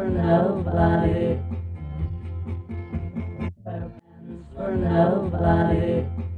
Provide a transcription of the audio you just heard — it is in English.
for nobody. Pens for nobody.